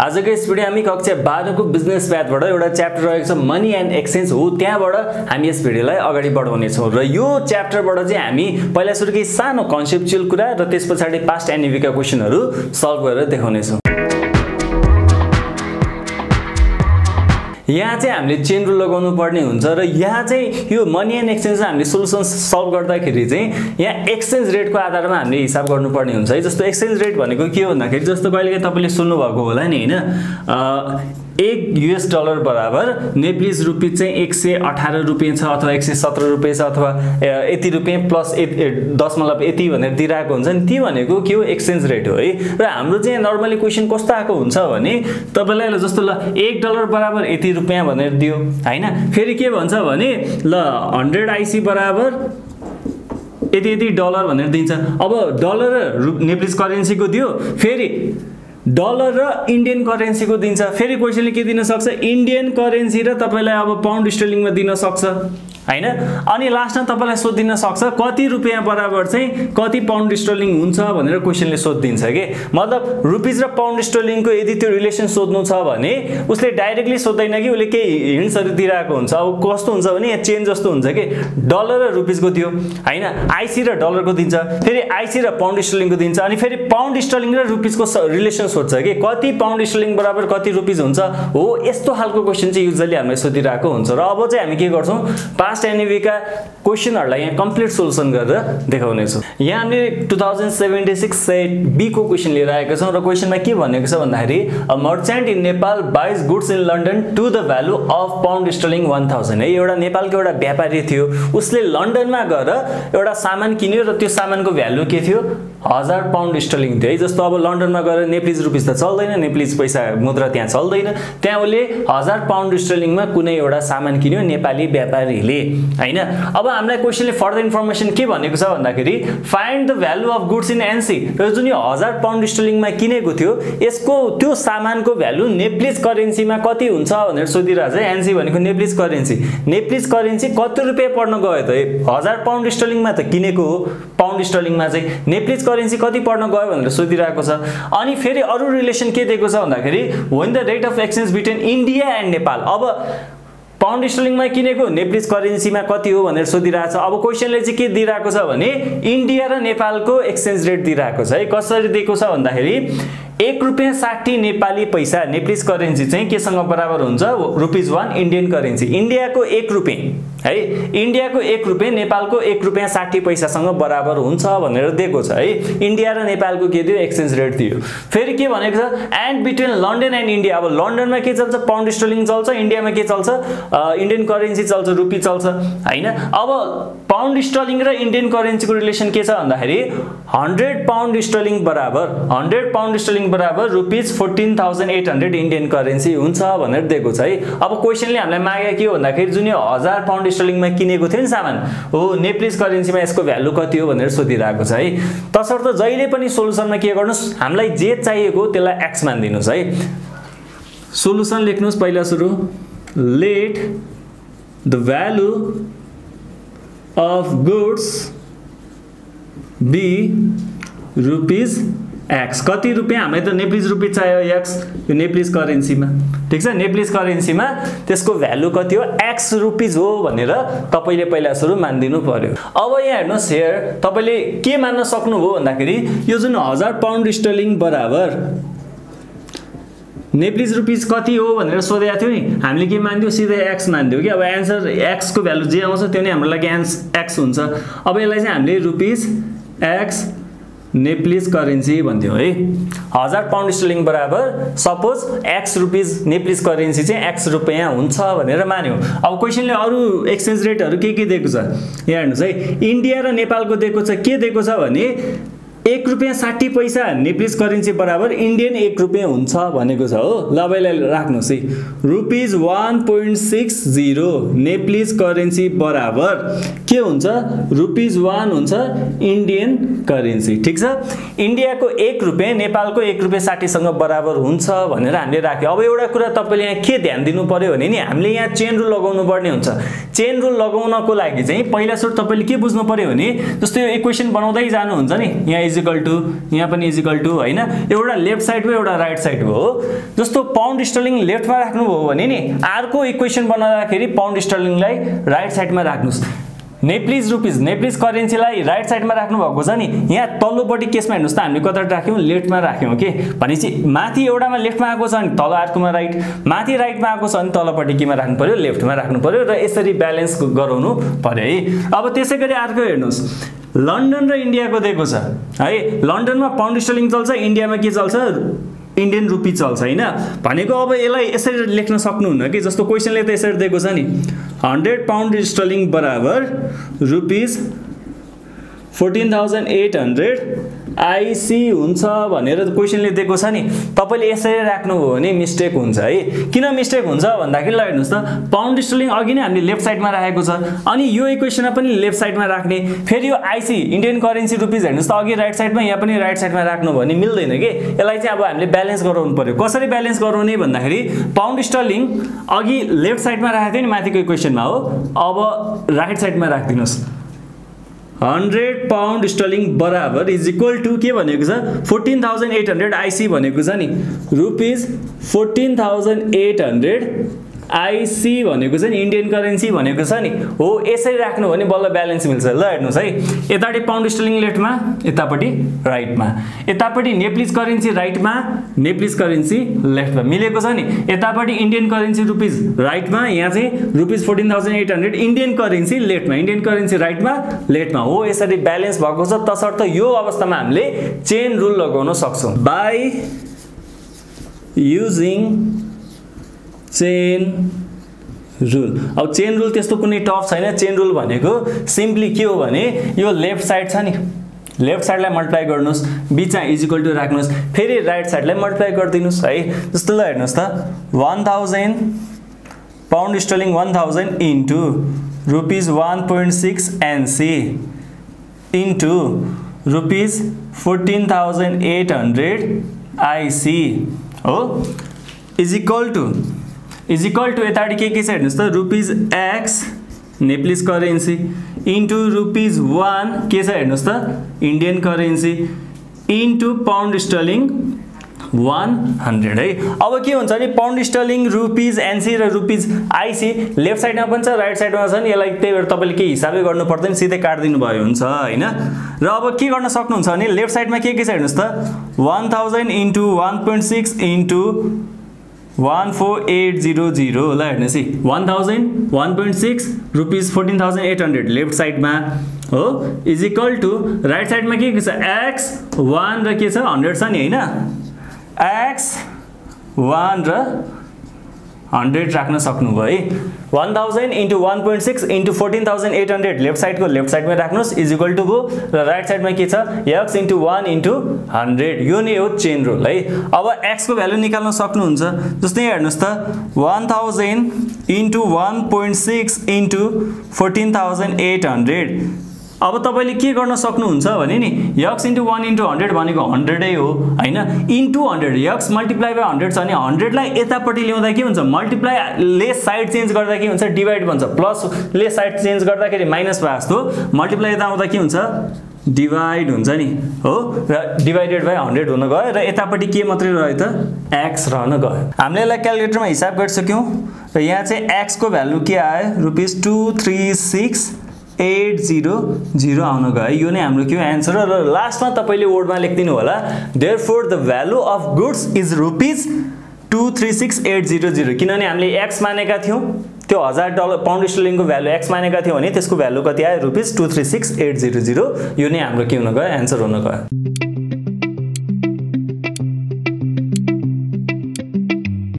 आजको यस भिडियो हामी कक्षा बाह्रको बिजनेस प्याथबाट एउटा च्याप्टर रहेको छ मनी एन्ड एक्सचेन्ज हो। त्यहाँबाट हामी यस भिडियोलाई अगाडि बढाउनेछौँ। र यो च्याप्टरबाट चाहिँ हामी पहिला सुरु केही सानो कन्सेप्चुअल कुरा र त्यस पछाडि पास्ट एनइभीका क्वेसनहरू सल्भ गरेर देखाउनेछौँ। यहाँ चाहिँ हामीले चेन रुल लगाउनु पर्ने हुन्छ र यहाँ चाहिँ यो मनी एन्ड एक्सचेन्ज हामीले सोल्युसन सल्भ गर्दाखेरि चाहिँ यहाँ एक्सचेन्ज रेटको आधारमा हामीले हिसाब गर्नुपर्ने हुन्छ है। जस्तो एक्सचेन्ज रेट भनेको के भन्दाखेरि जस्तो कहिलेकाहीँ तपाईँले सुन्नुभएको होला नि होइन? एक युएस डलर बराबर नेप्लिज रुपिज चाहिँ एक सय अठार रुपियाँ छ अथवा एक सय सत्र रुपियाँ छ अथवा यति रुपियाँ प्लस दशमलव यति भनेर दिइरहेको हुन्छ नि। ती भनेको के हो? एक्सचेन्ज रेट हो है। र हाम्रो चाहिँ नर्मली क्वेसन कस्तो आएको हुन्छ भने तपाईँलाई जस्तो ल एक डलर बराबर यति रुपियाँ भनेर दियो होइन? फेरि के भन्छ भने ल हन्ड्रेड आइसी बराबर यति यति डलर भनेर दिन्छ। अब डलर र नेप्लिज करेन्सीको दियो फेरि डलर र इन्डियन करेन्सीको दिन्छ। फेरि क्वेसनले के दिन सक्छ? इन्डियन करेन्सी र तपाईँलाई अब पाउन्ड स्टेलिङमा दिन सक्छ। होइन? अनि लास्टमा तपाईँलाई सोधिदिन सक्छ कति रुपियाँ बराबर चाहिँ कति पाउन्ड स्टोलिङ हुन्छ भनेर क्वेसनले सोधिदिन्छ कि? मतलब रुपिज र पाउन्ड स्टोलिङको यदि त्यो रिलेसन सोध्नु छ भने उसले डाइरेक्टली सोध्दैन कि उसले केही हिन्ट्सहरू दिइरहेको हुन्छ अब कस्तो हुन्छ भने यहाँ चेन्ज जस्तो हुन्छ कि? डलर र रुपिजको दियो होइन? आइसी र डलरको दिन्छ फेरि आइसी र पाउन्ड स्टोलिङको दिन्छ अनि फेरि पाउन्ड स्टोलिङ र रुपिजको रिलेसन सोध्छ कि? कति पाउन्ड स्टोलिङ बराबर कति रुपिज हुन्छ? हो यस्तो खालको क्वेसन चाहिँ युजली हामीले सोधिरहेको हुन्छ र अब चाहिँ हामी के गर्छौँ? पास्ट एनइभीका क्वेसनहरूलाई यहाँ कम्प्लिट सोल्युसन गरेर देखाउनेछौँ यहाँ हामीले two thousand seventy six set बीको question लिएर आएका छौँ र क्वेसनमा के भनेको छ भन्दाखेरि a merchant in Nepal buys goods in London to the value of pound sterling one thousand है एउटा नेपालको एउटा व्यापारी थियो उसले लन्डनमा गएर एउटा सामान किन्यो र त्यो सामानको भ्यालु के थियो हजार पाउन्ड स्टलिङ थियो। है जस्तो अब लन्डनमा गएर नेप्लिज रुपिस त चल्दैन नेप्लिज पैसा मुद्रा त्यहाँ चल्दैन। त्यहाँ उसले हजार पाउन्ड स्टलिङमा कुनै एउटा सामान किन्यो नेपाली व्यापारीले होइन? अब हामीलाई क्वेसनले फर्दर इन्फर्मेसन के भनेको छ भन्दाखेरि find the value of goods in NC र जुन यो हजार पाउन्ड स्टलिङमा किनेको थियो यसको त्यो सामानको भ्यालु नेप्लिज करेन्सीमा कति हुन्छ भनेर सोधिरहेको छ एनसी भनेको नेप्लिज करेन्सी नेप्लिज करेन्सी कति रुपियाँ पर्न गयो त? हजार पाउन्ड स्टलिङमा त किनेको हो। पाउन्ड स्टलिङमा चाहिँ नेप्लिज करेन्सी कति पर्न गयो भनेर सोधिरहेको छ। अनि फेरि अरू रिलेसन के दिएको छ भन्दाखेरि when the rate of exchange between India and Nepal अब पाउन्ड स्टलिङमा किनेको नेप्लिज करेन्सीमा कति हो भनेर सोधिरहेको छ। अब क्वेसनले चाहिँ के दिइरहेको छ भने इन्डिया र नेपालको एक्सचेन्ज रेट दिइरहेको छ। है कसरी दिएको छ भन्दाखेरि एक रुपियाँ साठी नेपाली पैसा नेप्लिज करेन्सी चाहिँ केसँग बराबर हुन्छ? रुपिज वान इन्डियन करेन्सी इन्डियाको एक रुपियाँ। है। इन्डियाको एक रुपियाँ नेपालको एक रुपियाँ साठी पैसासँग बराबर हुन्छ भनेर दिएको छ है। इन्डिया र नेपालको के दियो एक्सचेन्ज रेट दियो फेरि के भनेको छ? And between London and India अब लन्डनमा के चल्छ? पाउन्ड स्टोलिङ चल्छ इन्डियामा के चल्छ? इन्डियन करेन्सी चल्छ रुपी चल्छ होइन? अब पाउन्ड स्टलिङ र इन्डियन करेन्सीको रिलेसन के छ भन्दाखेरि हन्ड्रेड पाउन्ड स्टलिङ बराबर हन्ड्रेड पाउन्ड स्टलिङ बराबर rupees fourteen thousand eight hundred Indian currency हुन्छ भनेर दिएको छ है। अब क्वेसनले हामीलाई मागेको के हो भन्दाखेरि जुन यो हजार पाउन्ड स्टलिङमा किनेको थियो नि सामान। हो नेप्लिज करेन्सीमा यसको भ्यालु कति हो भनेर सोधिरहेको छ है। तसर्थ जहिले पनि सोल्युसनमा के गर्नुहोस् हामीलाई जे चाहिएको त्यसलाई एक्स मानिदिनुहोस् है। सोल्युसन लेख्नुहोस् पहिला सुरु। Let the value of goods be rupees x कति रुपियाँ? हामीलाई त नेप्लिज रुपिज चाहियो एक्स यो नेप्लिज करेन्सीमा ठिक छ? नेप्लिज करेन्सीमा त्यसको भ्यालु कति हो? एक्स रुपिज हो भनेर तपाईँले पहिला सुरु मानिदिनु पर्यो। अब यहाँ हेर्नुहोस् हेयर तपाईँले के मान्न सक्नुभयो भन्दाखेरि यो जुन हजार पाउन्ड स्टलिङ बराबर नेप्लिज रुपिज कति हो भनेर सोधेको थियो नि। हामीले के मान्थ्यौँ? सिधै एक्स मान्थ्यौँ कि? अब एन्सर एक्सको भ्यालु जे आउँछ त्यो नै हाम्रो लागि एन्स एक्स हुन्छ। अब यसलाई चाहिँ हामीले रुपिज एक्स नेप्लिज करेन्सी भन्थ्यौँ है? हजार पाउन्ड स्टलिङ बराबर suppose x rupees Nepalese currency चाहिँ एक्स रुपियाँ हुन्छ भनेर मान्यौँ। अब क्वेसनले अरू एक्सचेन्ज रेटहरू के के दिएको छ? यहाँ हेर्नुहोस् है इन्डिया र नेपालको दिएको छ के दिएको छ भने एक रुपियाँ साठी पैसा नेप्लिज करेन्सी बराबर इन्डियन एक रुपियाँ हुन्छ भनेको छ हो। ल यसलाई राख्नुहोस् है। Rupees one point six zero Nepalese currency बराबर के हुन्छ? रुपिज वान हुन्छ इन्डियन करेन्सी ठिक छ? इन्डियाको एक रुपियाँ नेपालको एक रुपियाँ साठीसँग बराबर हुन्छ भनेर हामीले राख्यो। अब एउटा कुरा तपाईँले यहाँ के ध्यान दिनु पऱ्यो भने नि हामीले यहाँ चेन रुल लगाउनु पर्ने हुन्छ। चेन रुल लगाउनको लागि चाहिँ पहिला सुरु तपाईँले के बुझ्नु पऱ्यो भने जस्तो यो इक्वेसन बनाउँदै जानुहुन्छ नि यहाँ इजिकल टु यहाँ पनि इजिकल टु होइन? एउटा लेफ्ट साइड भयो एउटा राइट साइड भयो जस्तो पाउन्ड स्टर्लिङ लेफ्टमा राख्नुभयो भने नि अर्को इक्वेसन बनाउँदाखेरि पाउन्ड स्टर्लिङलाई राइट साइडमा राख्नुहोस्। नेप्लिज रुपिज नेप्लिज करेन्सीलाई राइट साइडमा राख्नु भएको छ नि यहाँ तल्लोपट्टि केसमा हेर्नुहोस् त हामीले कता राख्यौँ? लेफ्टमा राख्यौँ कि भनेपछि माथि एउटामा लेफ्टमा आएको छ भने तल अर्कोमा राइट माथि राइटमा आएको छ भने तलपट्टि केमा राख्नु पऱ्यो लेफ्टमा राख्नु पऱ्यो र यसरी ब्यालेन्स गराउनु पऱ्यो है? अब त्यसै गरी अर्को हेर्नुहोस्। लन्डन र इन्डियाको दिएको छ है? लन्डनमा पाउन्ड स्टर्लिङ चल्छ इन्डियामा के चल्छ? इन्डियन रुपी चल्छ होइन? भनेको अब यसलाई यसरी लेख्न सक्नुहुन्न कि? जस्तो क्वेसनले त यसरी दिएको छ नि हन्ड्रेड पाउन्ड स्टर्लिङ बराबर rupees fourteen thousand eight hundred IC हुन्छ भनेर क्वेसनले दिएको छ नि तपाईँले यसरी राख्नु हो भने मिस्टेक हुन्छ है। किन मिस्टेक हुन्छ भन्दाखेरि ल हेर्नुहोस् त पाउन्ड स्टर्लिङ अघि नै हामीले लेफ्ट साइडमा राखेको छ अनि यो इक्वेसनमा पनि लेफ्ट साइडमा राख्ने। फेरि यो आइसी इन्डियन करेन्सी रुपिज हेर्नुहोस् त अघि राइट साइडमा यहाँ पनि राइट साइडमा राख्नु भने मिल्दैन कि? यसलाई चाहिँ अब हामीले ब्यालेन्स गराउनु पऱ्यो कसरी ब्यालेन्स गराउने भन्दाखेरि पाउन्ड स्टर्लिङ अघि लेफ्ट साइडमा राखेको थियो नि माथिको इक्वेसनमा हो। अब राइट साइडमा राखिदिनुहोस्। हन्ड्रेड पाउन्ड स्टर्लिङ बराबर इज इक्वल टु के भनेको छ? Fourteen thousand eight hundred IC भनेको छ नि। Rupees fourteen thousand eight hundred IC भनेको चाहिँ इन्डियन करेन्सी भनेको छ नि हो यसरी राख्नु भने बल्ल ब्यालेन्स मिल्छ। ल हेर्नुहोस् है यतापट्टि पाउन्ड स्टर्लिङ लेफ्टमा यतापट्टि राइटमा यतापट्टि नेप्लिज करेन्सी राइटमा नेप्लिज करेन्सी लेफ्टमा मिलेको छ नि यतापट्टि इन्डियन करेन्सी रुपिज राइटमा यहाँ चाहिँ rupees fourteen thousand eight hundred Indian currency लेफ्टमा Indian currency राइटमा लेफ्टमा हो यसरी ब्यालेन्स भएको छ। तसर्थ यो अवस्थामा हामीले चेन रुल लगाउन सक्छौँ। बाई युजिङ चेन रुल अब चेन रुल त्यस्तो कुनै टफ छैन। चेन रुल भनेको सिम्पली के हो भने यो लेफ्ट साइड छ नि। लेफ्ट साइडलाई मल्टिप्लाई गर्नुहोस्। बिचमा इजिकल टु राख्नुहोस्। फेरि राइट साइडलाई मल्टिप्लाई गरिदिनुहोस् है। जस्तो ल हेर्नुहोस् त। One thousand pound sterling one thousand into rupees one point six NC into rupees fourteen thousand eight hundred IC हो is equal to is equal to यतापट्टि के के छ हेर्नुहोस् त rupees x Nepalese currency into rupees one के छ हेर्नुहोस् त Indian currency into pound sterling one hundred है? अब के हुन्छ भने पाउन्ड स्टर्लिङ रुपिज एनसी र रुपिज आइसी लेफ्ट साइडमा पनि छ राइट साइडमा छ नि यसलाई त्यही भएर तपाईँले केही हिसाबै गर्नु पर्दैन सिधै काटिदिनु भयो हुन्छ होइन? र अब के गर्न सक्नुहुन्छ भने लेफ्ट साइडमा के के छ हेर्नुहोस् त one thousand into one point six into one four eight zero zero ल हेर्नुहोस् है one thousand one point six rupees fourteen thousand eight hundred left साइडमा हो। इज इक्वल टु राइट साइडमा के के छ? एक्स वान र के छ? हन्ड्रेड छ नि होइन? एक्स वान र हन्ड्रेड राख्न सक्नुभयो है? One thousand into one point six into fourteen thousand eight hundred left साइडको लेफ्ट साइडमा राख्नुहोस् इज इक्वल टु गो र राइट साइडमा के छ? X into one into hundred यो नै हो चेन रुल है? अब एक्सको भ्यालु निकाल्न सक्नुहुन्छ। जस्तै हेर्नुहोस् त one thousand into one point six into fourteen thousand eight hundred अब तपाईँले के गर्न सक्नुहुन्छ भने नि x into one into hundred भनेको हन्ड्रेडै हो होइन? Into hundred x multiply by hundred छ भने हन्ड्रेडलाई यतापट्टि ल्याउँदा के हुन्छ? मल्टिप्लाई लेस साइड चेन्ज गर्दा के हुन्छ? डिभाइड भन्छ। प्लस लेस साइड चेन्ज गर्दाखेरि माइनस भयो जस्तो। मल्टिप्लाई यता आउँदा के हुन्छ? डिभाइड हुन्छ नि हो? र डिभाइडेड बाई हन्ड्रेड हुन गयो र यतापट्टि के मात्रै रह्यो त? एक्स रहन गयो। हामीले यसलाई क्यालकुलेटरमा हिसाब गरिसक्यौँ। र यहाँ चाहिँ एक्सको भ्यालु के आयो? Rupees two three six eight zero zero आउन गयो। यो नै हाम्रो के हो एन्सर र लास्टमा तपाईँले वर्डमा लेखिदिनु होला। Therefore the value of goods is rupees two three six eight zero zero किनभने हामीले एक्स मानेका थियौँ। त्यो हजार डलर पाउन्ड स्टर्लिङको भ्यालु एक्स मानेका थियौँ भने त्यसको भ्यालु कति आयो? Rupees two three six eight zero zero यो नै हाम्रो के हुन गयो एन्सर हुन गयो।